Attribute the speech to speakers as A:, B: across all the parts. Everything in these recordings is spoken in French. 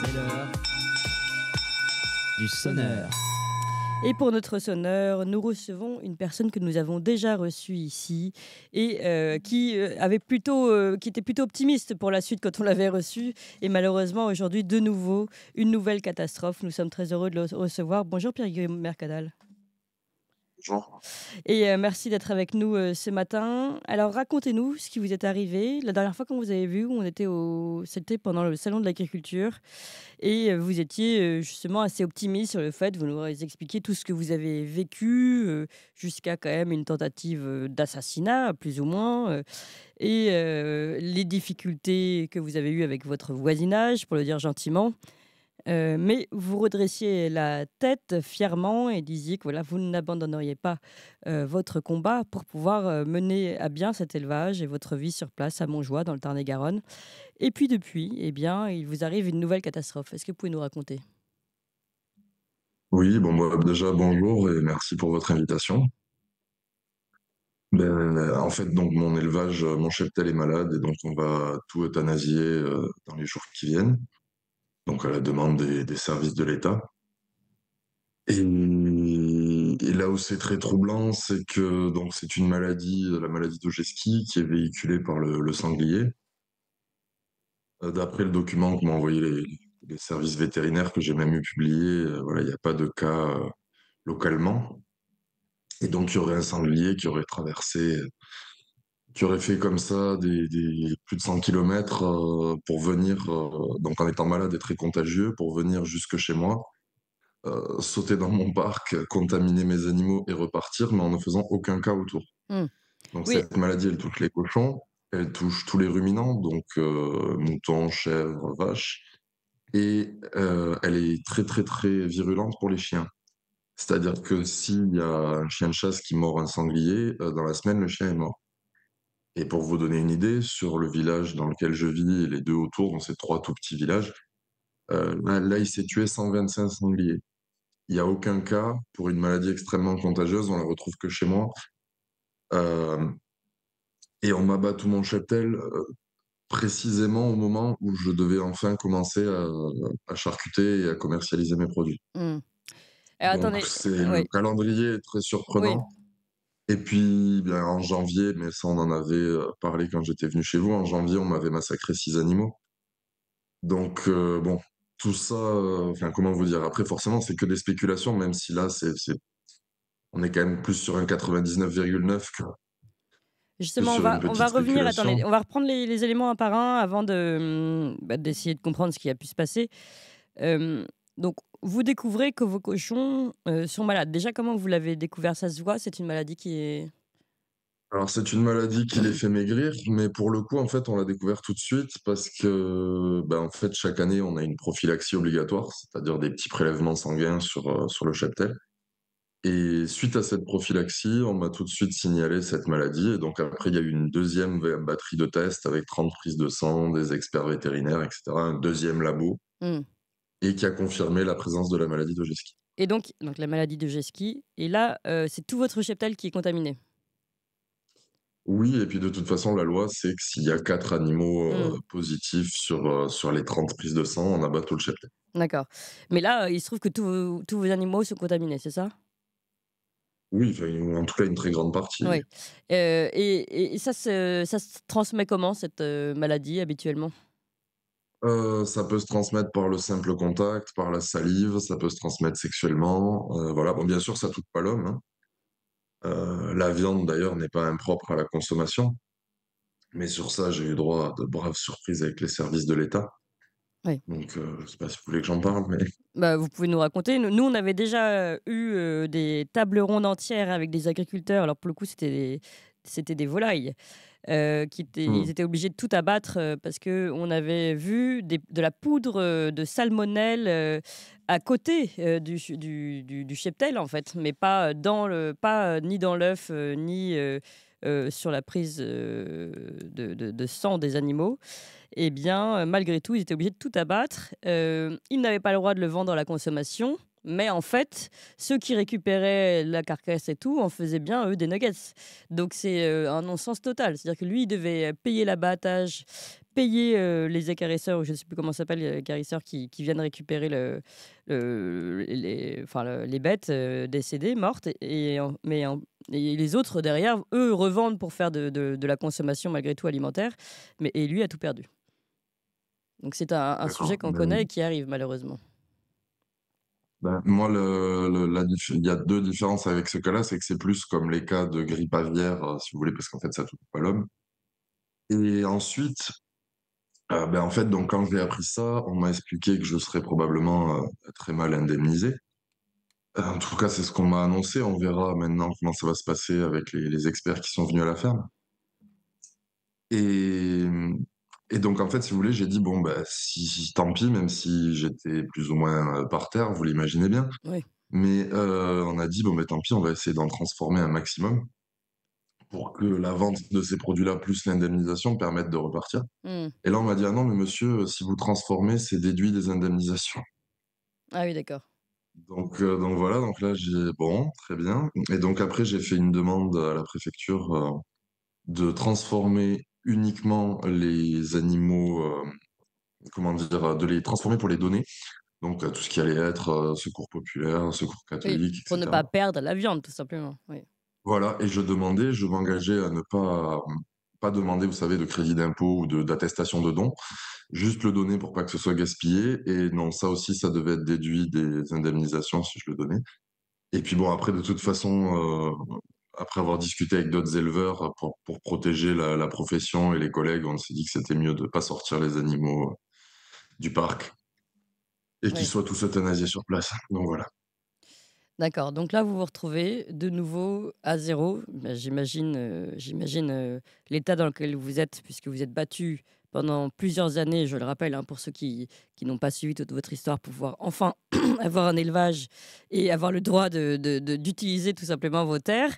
A: C'est l'heure du sonneur.
B: Et pour notre sonneur, nous recevons une personne que nous avons déjà reçue ici et euh, qui euh, avait plutôt, euh, qui était plutôt optimiste pour la suite quand on l'avait reçu. Et malheureusement aujourd'hui, de nouveau, une nouvelle catastrophe. Nous sommes très heureux de le recevoir. Bonjour Pierre-Guillaume Mercadal.
C: Bonjour.
B: Et euh, merci d'être avec nous euh, ce matin. Alors racontez-nous ce qui vous est arrivé. La dernière fois qu'on vous avez vu, on était au... c'était pendant le salon de l'agriculture et euh, vous étiez justement assez optimiste sur le fait, vous nous expliquer tout ce que vous avez vécu jusqu'à quand même une tentative d'assassinat, plus ou moins, et les difficultés que vous avez eues avec votre voisinage, pour le dire gentiment. Euh, mais vous redressiez la tête fièrement et disiez que voilà, vous n'abandonneriez pas euh, votre combat pour pouvoir euh, mener à bien cet élevage et votre vie sur place à Montjoie, dans le Tarn-et-Garonne. Et puis depuis, eh bien, il vous arrive une nouvelle catastrophe. Est-ce que vous pouvez nous raconter?
C: Oui, bon, moi, déjà, bonjour et merci pour votre invitation. Ben, en fait, donc, mon élevage, mon cheptel est malade et donc on va tout euthanasier dans les jours qui viennent, donc à la demande des, services de l'État. Et, là où c'est très troublant, c'est que donc c'est une maladie, la maladie d'Ogeski, qui est véhiculée par le, sanglier. Euh, D'après le document que m'ont envoyé les, services vétérinaires que j'ai même eu publié, euh, il n'y a pas de cas euh, localement. Et donc, il y aurait un sanglier qui aurait traversé, qui aurait fait comme ça des, des plus de 100 km pour venir, euh, donc en étant malade et très contagieux, pour venir jusque chez moi, euh, sauter dans mon parc, contaminer mes animaux et repartir, mais en ne faisant aucun cas autour.
B: Hmm.
C: Donc,
B: Oui.
C: cette maladie, elle touche les cochons, elle touche tous les ruminants, donc euh, moutons, chèvres, vaches, et euh, elle est très, très, très virulente pour les chiens. C'est-à-dire que s'il y a un chien de chasse qui mord un sanglier, euh, dans la semaine, le chien est mort. Et pour vous donner une idée, sur le village dans lequel je vis et les deux autour, dans ces trois tout petits villages, euh, là, là, il s'est tué 125 sangliers. Il n'y a aucun cas pour une maladie extrêmement contagieuse, on la retrouve que chez moi. Euh, et on m'abat tout mon cheptel euh, précisément au moment où je devais enfin commencer à, à charcuter et à commercialiser mes produits.
B: Alors,
C: Donc,
B: attendez,
C: c'est le
B: oui,
C: calendrier est très
B: oui.
C: Et puis, bien, en janvier, mais ça, on en avait euh, parlé quand j'étais venu chez vous, en janvier, on m'avait massacré six animaux. Donc, euh, bon, tout ça, euh, enfin, comment vous dire? Après, forcément, c'est que des spéculations, même si là, c'est, c'est, on est quand même plus sur un 99,9 que,
B: Justement, on va, on va revenir, attendez, on va reprendre les, les éléments un par un avant de, hum, bah, d'essayer de comprendre ce qui a pu se passer. Euh, donc, vous découvrez que vos cochons euh, sont malades. Déjà, comment vous l'avez découvert? Ça se voit C'est une maladie qui est...
C: Alors, c'est une maladie qui les fait maigrir, mais pour le coup, en fait, on l'a découvert tout de suite parce que, ben, en fait, chaque année, on a une prophylaxie obligatoire, c'est-à-dire des petits prélèvements sanguins sur, euh, sur le cheptel. Et suite à cette prophylaxie, on m'a tout de suite signalé cette maladie. Et donc après, il y a eu une deuxième batterie de tests avec 30 prises de sang, des experts vétérinaires, etc. Un deuxième labo,
B: Hmm.
C: Et qui a confirmé la présence de la maladie de Geski.
B: Et donc, donc, la maladie de Geski. Et là, euh, c'est tout votre cheptel qui est contaminé.
C: Oui, et puis de toute façon, la loi, c'est que s'il y a quatre animaux euh,
B: Hmm.
C: positifs sur, euh, sur les 30 prises de sang, on abat tout le cheptel.
B: D'accord. Mais là, il se trouve que tous vos, animaux sont contaminés, c'est ça?
C: Oui, en tout cas, une très grande partie.
B: Oui. Euh, et, et- ça, se, ça se transmet comment, cette maladie, habituellement?
C: Euh, ça peut se transmettre par le simple contact, par la salive, ça peut se transmettre sexuellement. euh, voilà. Bon, bien sûr, ça touche pas l'homme. hein. Euh, la viande, d'ailleurs, n'est pas impropre à la consommation. Mais sur ça, j'ai eu droit à de braves surprises avec les services de l'État.
B: Oui.
C: Donc, euh, je sais pas si vous voulez que j'en parle, mais
B: Bah, vous pouvez nous raconter. Nous, on avait déjà eu euh, des tables rondes entières avec des agriculteurs. Alors, pour le coup, c'était des, c'était des volailles. euh, qui étaient,
C: Hmm.
B: Ils étaient obligés de tout abattre euh, parce qu'on avait vu des- de la poudre euh, de salmonelle à côté du, ch- du, du- du cheptel, en fait, mais pas, dans le, pas ni dans l'œuf, ni sur la prise de, de- de sang des animaux. Eh bien, malgré tout, ils étaient obligés de tout abattre. Ils n'avaient pas le droit de le vendre à la consommation. Mais en fait, ceux qui récupéraient la carcasse et tout en faisaient bien, eux, des nuggets. Donc c'est euh, un non-sens total. C'est-à-dire que lui, il devait payer l'abattage, payer euh, les écarisseurs, ou je ne sais plus comment ça s'appelle, les écarisseurs qui, qui viennent récupérer le, le- les, enfin, le- les bêtes euh, décédées, mortes. Et, mais en- et les autres, derrière, eux, revendent pour faire de, de- de la consommation, malgré tout, alimentaire. Mais, et lui a tout perdu. Donc c'est un, sujet qu'on
C: Ben
B: connaît et qui arrive, malheureusement.
C: Ben, moi, le, la il y a deux différences avec ce cas-là, c'est que c'est plus comme les cas de grippe aviaire, euh, si vous voulez, parce qu'en fait, ça touche pas l'homme. Et ensuite, euh, ben, en fait, donc, quand j'ai appris ça, on m'a expliqué que je serais probablement euh, très mal indemnisé. En tout cas, c'est ce qu'on m'a annoncé. On verra maintenant comment ça va se passer avec les, les experts qui sont venus à la ferme. Et, et donc, en fait, si vous voulez, j'ai dit, bon, bah, si, si- tant pis, même si j'étais plus ou moins euh, par terre, vous l'imaginez bien.
B: Oui.
C: Mais euh, on a dit, bon, bah, tant pis, on va essayer d'en transformer un maximum pour que la vente de ces produits-là plus l'indemnisation permettent de repartir.
B: Hmm.
C: Et là, on m'a dit, ah non, mais monsieur, si vous transformez, c'est déduit des indemnisations.
B: Ah oui, d'accord.
C: Donc, euh, donc voilà, donc là, j'ai, bon, très bien. Et donc après, j'ai fait une demande à la préfecture euh, de transformer uniquement les animaux, euh, comment dire, de les transformer pour les donner. Donc euh, tout ce qui allait être euh, secours populaire, secours
B: Oui,
C: catholique,
B: pour ne pas perdre la viande, tout simplement. Oui.
C: Voilà, et je demandais, je m'engageais à ne pas, pas demander, vous savez, de crédit d'impôt ou de, d'attestation de don, juste le donner pour pas que ce soit gaspillé. Et non, ça aussi, ça devait être déduit des indemnisations si je le donnais. Et puis bon, après, de toute façon, euh, après avoir discuté avec d'autres éleveurs pour, pour protéger la, la profession et les collègues, on s'est dit que c'était mieux de pas sortir les animaux euh, du parc et qu'ils soient tous euthanasiés sur place. Donc voilà.
B: D'accord. Donc là, vous vous retrouvez de nouveau à zéro. Ben, J'imagine, euh, j'imagine euh, l'état dans lequel vous êtes, puisque vous êtes battu pendant plusieurs années, je le rappelle, hein, pour ceux qui, qui n'ont pas suivi toute votre histoire, pour pouvoir enfin avoir un élevage et avoir le droit d'utiliser tout simplement vos terres.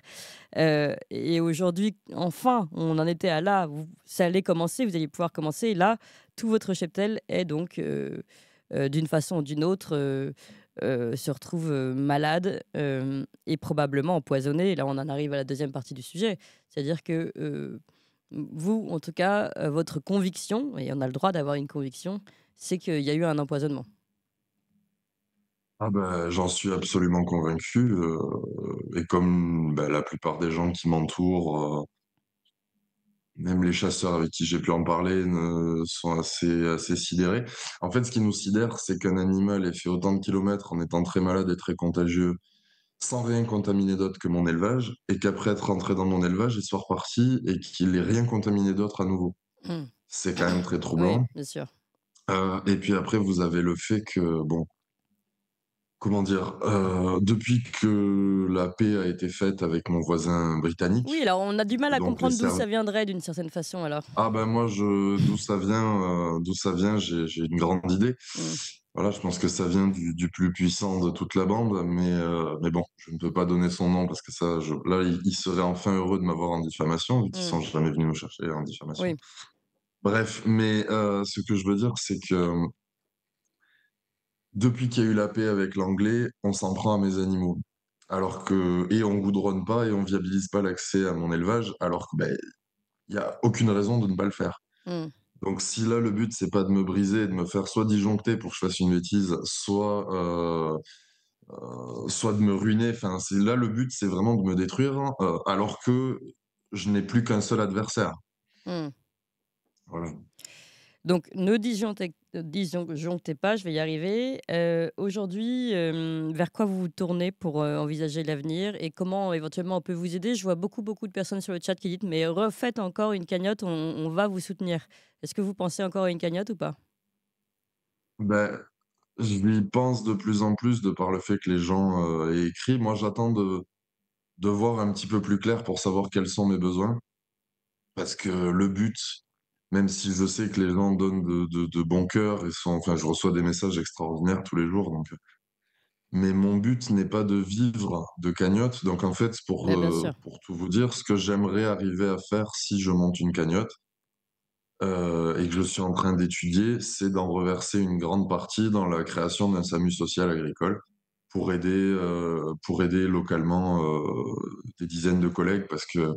B: Euh, et aujourd'hui, enfin, on en était à là. Vous, ça allait commencer, vous allez pouvoir commencer. Et là, tout votre cheptel est donc, euh, euh, d'une façon ou d'une autre, se retrouve malade et probablement empoisonné. Et là, on en arrive à la deuxième partie du sujet. C'est-à-dire que vous, en tout cas, euh, votre conviction, et on a le droit d'avoir une conviction, c'est qu'il y a eu un empoisonnement.
C: Ah ben, j'en suis absolument convaincu. euh, et comme ben, la plupart des gens qui m'entourent, euh, même les chasseurs avec qui j'ai pu en parler, sont assez, assez sidérés. En fait, ce qui nous sidère, c'est qu'un animal ait fait autant de kilomètres en étant très malade et très contagieux, sans rien contaminer d'autre que mon élevage, et qu'après être rentré dans mon élevage, il soit reparti et qu'il n'ait rien contaminé d'autre à nouveau.
B: Hmm.
C: C'est quand même très
B: Oui,
C: troublant.
B: bien sûr.
C: Euh, et puis après, vous avez le fait que, bon, comment dire, euh, depuis que la paix a été faite avec mon voisin britannique,
B: Oui, alors on a du mal à comprendre d'où ça viendrait d'une certaine façon, alors.
C: Ah ben moi, d'où ça vient, euh, d'où ça vient, j'ai, une grande idée.
B: Mm.
C: Voilà, je pense que ça vient du, du plus puissant de toute la bande, mais, euh, mais bon, je ne peux pas donner son nom parce que ça, je, là, il, il serait enfin heureux de m'avoir en diffamation, vu qu'ils
B: Mm.
C: sont jamais venus me chercher en diffamation.
B: Oui.
C: Bref, mais euh, ce que je veux dire, c'est que depuis qu'il y a eu la paix avec l'anglais, on s'en prend à mes animaux. Alors que, et on goudronne pas et on viabilise pas l'accès à mon élevage, alors que, ben, il y a aucune raison de ne pas le faire.
B: Hmm.
C: Donc si là le but c'est pas de me briser, de me faire soit disjoncter pour que je fasse une bêtise, soit euh, euh, soit de me ruiner. Enfin c'est là le but c'est vraiment de me détruire, euh, alors que je n'ai plus qu'un seul adversaire.
B: Hmm.
C: Voilà.
B: Donc, ne disjonctez, ne disjonctez pas, je vais y arriver. Euh, Aujourd'hui, euh, vers quoi vous vous tournez pour euh, envisager l'avenir et comment éventuellement on peut vous aider? Je vois beaucoup, beaucoup de personnes sur le chat qui disent Mais refaites encore une cagnotte, on, va vous soutenir. Est-ce que vous pensez encore à une cagnotte ou pas?
C: Ben, je lui pense de plus en plus de par le fait que les gens aient écrit. Moi j'attends de de voir un petit peu plus clair pour savoir quels sont mes besoins. Parce que le but, même si je sais que les gens donnent de, de, de bon cœur et sont, enfin, je reçois des messages extraordinaires tous les jours, donc, mais mon but n'est pas de vivre de cagnotte. Donc, en fait, pour, euh, pour tout vous dire, ce que j'aimerais arriver à faire si je monte une cagnotte, euh, et que je suis en train d'étudier, c'est d'en reverser une grande partie dans la création d'un SAMU social agricole. pour aider, pour aider localement des dizaines de collègues parce que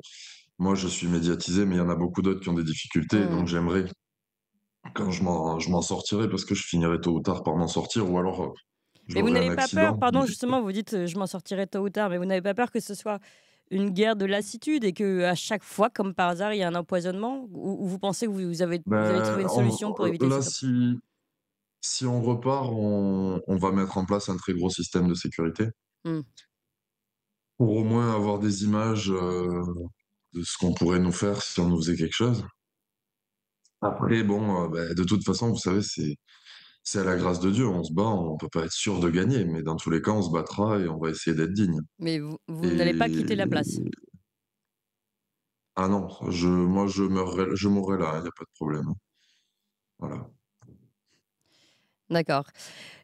C: moi, je suis médiatisé, mais il y en a beaucoup d'autres qui ont des difficultés. Donc,
B: Mmh.
C: j'aimerais, quand je m'en, sortirai, parce que je finirai tôt ou tard par m'en sortir, ou alors
B: Mais vous n'avez pas peur, pardon, justement, vous dites euh, je m'en sortirai tôt ou tard, mais vous n'avez pas peur que ce soit une guerre de lassitude et que à chaque fois, comme par hasard, il y a un empoisonnement ou, ou vous pensez que vous, avez, vous avez trouvé
C: Ben,
B: une solution pour éviter
C: là,
B: cet
C: si, si on repart, on, on va mettre en place un très gros système de sécurité
B: empoisonnement
C: pour au moins avoir des images euh, de ce qu'on pourrait nous faire si on nous faisait quelque chose. Après, bon, euh, ben, de toute façon, vous savez, c'est c'est à la grâce de Dieu. On se bat, on peut pas être sûr de gagner, mais dans tous les cas, on se battra et on va essayer d'être digne.
B: Mais vous, vous n'allez pas quitter la place.
C: ah non, je, moi, je mourrai, je mourrai là, il n'y a pas de problème. Voilà.
B: D'accord.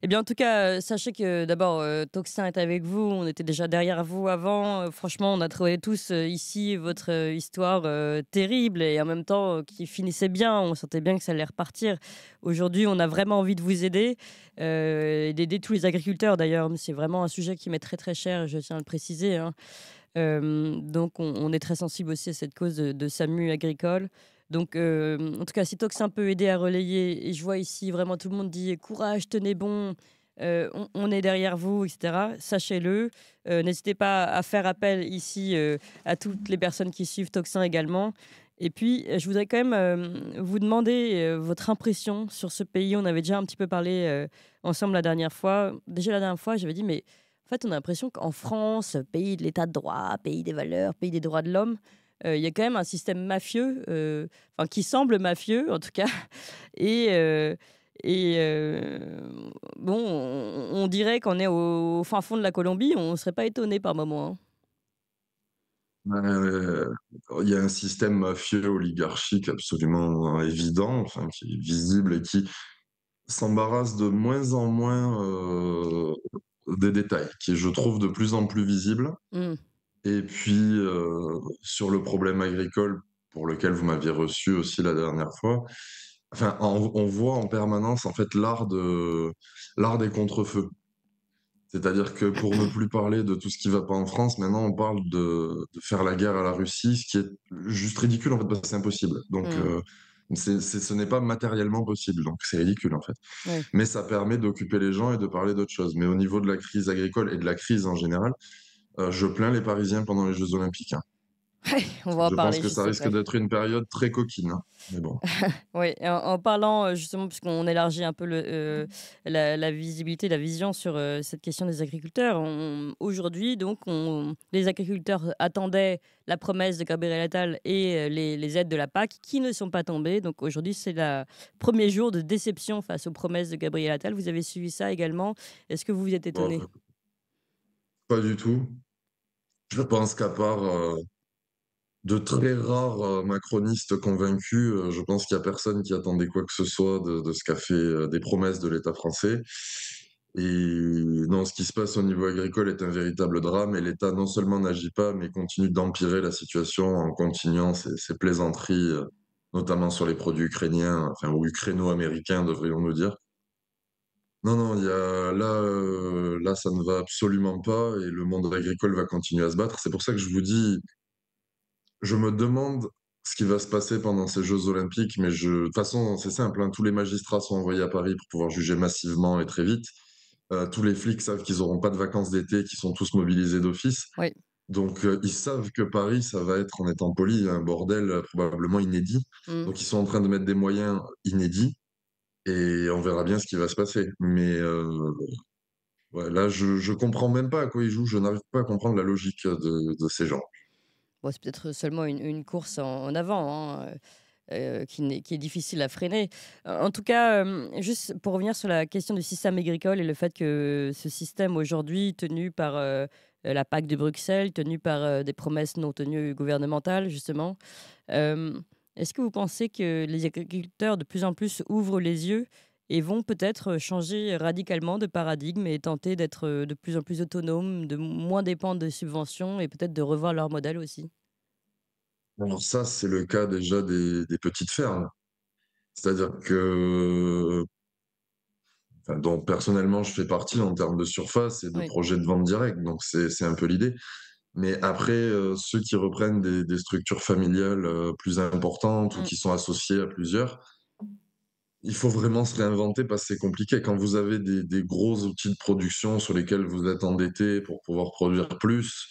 B: Eh bien, en tout cas, euh, sachez que d'abord, euh, Toxin est avec vous. On était déjà derrière vous avant. Euh, franchement, on a trouvé tous euh, ici votre euh, histoire euh, terrible et en même temps euh, qui finissait bien. On sentait bien que ça allait repartir. Aujourd'hui, on a vraiment envie de vous aider euh, et d'aider tous les agriculteurs d'ailleurs. C'est vraiment un sujet qui m'est très très cher, je tiens à le préciser. hein. Euh, donc, on, est très sensible aussi à cette cause de SAMU agricole. Donc, euh, en tout cas, si Toxin peut aider à relayer, et je vois ici vraiment tout le monde dit courage, tenez bon, euh, on, est derrière vous, etc. Sachez-le. Euh, N'hésitez pas à faire appel ici à toutes les personnes qui suivent Toxin également. Et puis, je voudrais quand même vous demander votre impression sur ce pays. On avait déjà un petit peu parlé ensemble la dernière fois. Déjà la dernière fois, j'avais dit, mais en fait, on a l'impression qu'en France, pays de l'état de droit, pays des valeurs, pays des droits de l'homme, il y a quand même un système mafieux, euh, enfin qui semble mafieux en tout cas, et, euh, et euh, bon, on, on dirait qu'on est au, fin fond de la Colombie, on ne serait pas étonné par moment. hein.
C: Euh, il y a un système mafieux oligarchique absolument évident, enfin, qui est visible et qui s'embarrasse de moins en moins euh, des détails, qui je trouve, de plus en plus visible.
B: Mm.
C: Et puis, euh, sur le problème agricole, pour lequel vous m'aviez reçu aussi la dernière fois, enfin, on, on voit en permanence, en fait, l'art de, l'art des contrefeux. C'est-à-dire que pour ne plus parler de tout ce qui va pas en France, maintenant on parle de, de faire la guerre à la Russie, ce qui est juste ridicule en fait, parce que c'est impossible. Donc,
B: Mm.
C: euh, c'est, c'est- ce n'est pas matériellement possible, donc c'est ridicule en fait. Mais ça permet d'occuper les gens et de parler d'autres choses. Mais au niveau de la crise agricole et de la crise en général, euh, je plains les Parisiens pendant les Jeux Olympiques. hein.
B: Ouais, on va en
C: Je
B: parler.
C: pense que ça risque d'être une période très coquine. hein. Mais bon.
B: Oui, en, en parlant euh, justement, puisqu'on élargit un peu le, euh, la, la visibilité, la vision sur euh, cette question des agriculteurs, aujourd'hui, donc, on- les agriculteurs attendaient la promesse de Gabriel Attal et euh, les, les aides de la PAC qui ne sont pas tombées. Donc aujourd'hui, c'est le premier jour de déception face aux promesses de Gabriel Attal. Vous avez suivi ça également. Est-ce que vous vous êtes étonné?
C: Bon, pas du tout. Je pense qu'à part euh, de très rares euh, macronistes convaincus, euh, je pense qu'il n'y a personne qui attendait quoi que ce soit de, ce qu'a fait des promesses de l'État français. Et non, ce qui se passe au niveau agricole est un véritable drame et l'État non seulement n'agit pas, mais continue d'empirer la situation en continuant ses, ses plaisanteries, notamment sur les produits ukrainiens, enfin, ou ukraino-américains, devrions-nous dire. Non, non, il y a, là, euh, là, ça ne va absolument pas et le monde agricole va continuer à se battre. C'est pour ça que je vous dis, je me demande ce qui va se passer pendant ces Jeux Olympiques, mais je, de toute façon, c'est simple, hein, tous les magistrats sont envoyés à Paris pour pouvoir juger massivement et très vite. Euh, tous les flics savent qu'ils n'auront pas de vacances d'été, qu'ils sont tous mobilisés d'office.
B: Oui.
C: Donc, euh, ils savent que Paris, ça va être, en étant poli, un bordel euh, probablement inédit.
B: Mm.
C: Donc, ils sont en train de mettre des moyens inédits et on verra bien ce qui va se passer. Mais euh, là, je, je comprends même pas à quoi ils jouent. Je n'arrive pas à comprendre la logique de, de ces gens.
B: C'est peut-être seulement une, course en, avant. hein, euh, euh, qui, n'est- qui est difficile à freiner. En tout cas, juste pour revenir sur la question du système agricole et le fait que ce système aujourd'hui, tenu par la PAC de Bruxelles, tenu par des promesses non tenues gouvernementales, justement, est-ce que vous pensez que les agriculteurs de plus en plus ouvrent les yeux et vont peut-être changer radicalement de paradigme et tenter d'être euh, de plus en plus autonomes, de moins dépendre de subventions et peut-être de revoir leur modèle aussi?
C: Alors ça, c'est le cas déjà des, des petites fermes. C'est-à-dire que dont personnellement je fais partie en termes de surface et de
B: Oui.
C: projets de vente directe. Donc c'est c'est un peu l'idée. Mais après, heu, ceux qui reprennent des des structures familiales, heu, plus importantes ou
B: Mmh.
C: qui sont associés à plusieurs, il faut vraiment se réinventer parce que c'est compliqué. Quand vous avez des des gros outils de production sur lesquels vous êtes endetté pour pouvoir produire plus,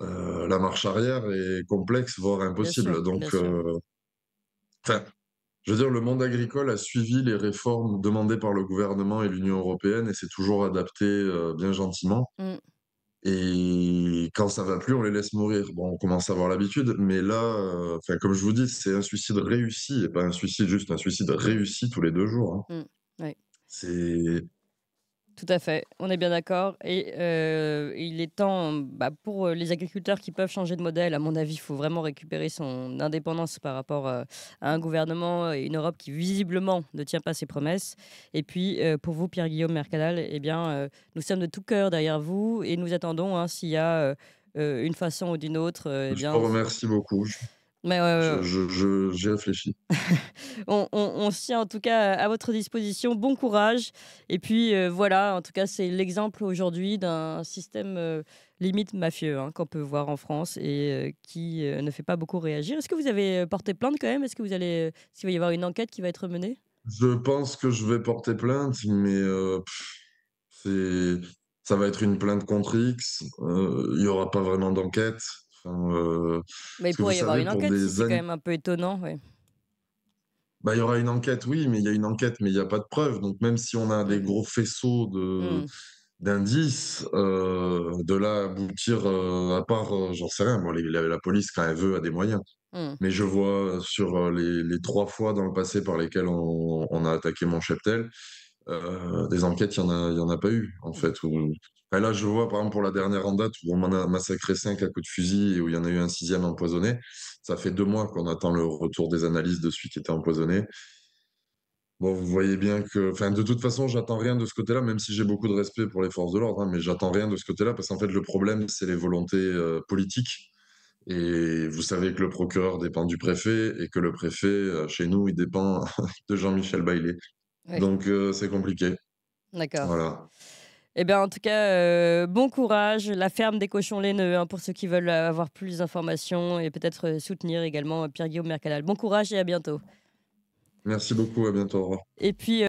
C: heu, la marche arrière est complexe, voire
B: sûr,
C: impossible. Donc, enfin, je veux dire, le monde agricole a suivi les réformes demandées par le gouvernement et l'Union européenne et s'est toujours adapté, bien gentiment.
B: Mmh.
C: Et quand ça va plus, on les laisse mourir. Bon, on commence à avoir l'habitude, mais là, heu, enfin, comme je vous dis, c'est un suicide réussi et pas un suicide juste un suicide réussi tous les 2 jours, hein.
B: Mmh.
C: C'est
B: Tout à fait, on est bien d'accord et il est temps, bah, pour, les agriculteurs qui peuvent changer de modèle, à mon avis, il faut vraiment récupérer son indépendance par rapport, à un gouvernement et une Europe qui visiblement ne tient pas ses promesses et puis, pour vous, Pierre-Guillaume Mercadal eh bien, nous sommes de tout cœur derrière vous et nous attendons, hein, s'il y a, une façon ou d'une autre, eh
C: je vous remercie beaucoup.
B: Mais, heu
C: je j'y réfléchis.
B: On on on se tient en tout cas à votre disposition. Bon courage et puis, heu, voilà, en tout cas, c'est l'exemple aujourd'hui d'un système, heu, limite mafieux, hein, qu'on peut voir en France et heu, qui, ne fait pas beaucoup réagir. Est-ce que vous avez, porté plainte quand même? Est-ce que vous allez, est-ce qu'il va y avoir une enquête qui va être menée?
C: Je pense que je vais porter plainte, mais, c'est ça va être une plainte contre X, il y aura pas vraiment d'enquête. Enfin, heu,
B: Mais il pourrait y avoir
C: savez,
B: une
C: pour
B: enquête c'est quand
C: an
B: même un peu étonnant, ouais.
C: bah, il y aura une enquête, oui, mais il y a une enquête, mais il y a pas de preuves. Donc même si on a des
B: Mmh
C: gros faisceaux de
B: Mmh.
C: d'indices, heu, de là aboutir, heu, à part, j'en sais rien les la la police quand elle veut a des moyens.
B: Mmh.
C: Mais je vois sur, les les 3 fois dans le passé par lesquelles on on a attaqué mon cheptel, des enquêtes, il y en a il y en a pas eu, en fait, où enfin là, je vois, par exemple, pour la dernière en date où on m'en a massacré 5 à coups de fusil et où il y en a eu un sixième empoisonné. Ça fait 2 mois qu'on attend le retour des analyses de celui qui était empoisonné. Bon, vous voyez bien que enfin, de toute façon, j'attends rien de ce côté-là, même si j'ai beaucoup de respect pour les forces de l'ordre, hein, mais j'attends rien de ce côté-là parce qu'en fait, le problème, c'est les volontés, heu, politiques et vous savez que le procureur dépend du préfet et que le préfet, heu, chez nous, il dépend de Jean-Michel.
B: Ouais,
C: Donc heu, c'est compliqué.
B: d'accord.
C: Voilà.
B: Eh bien, en tout cas, heu, bon courage. La ferme des cochons laineux, hein, pour ceux qui veulent, avoir plus d'informations et peut-être, heu, soutenir également, heu, Pierre-Guillaume Mercadal. Bon courage et à bientôt
C: Merci beaucoup, à bientôt, au revoir.
B: et puis,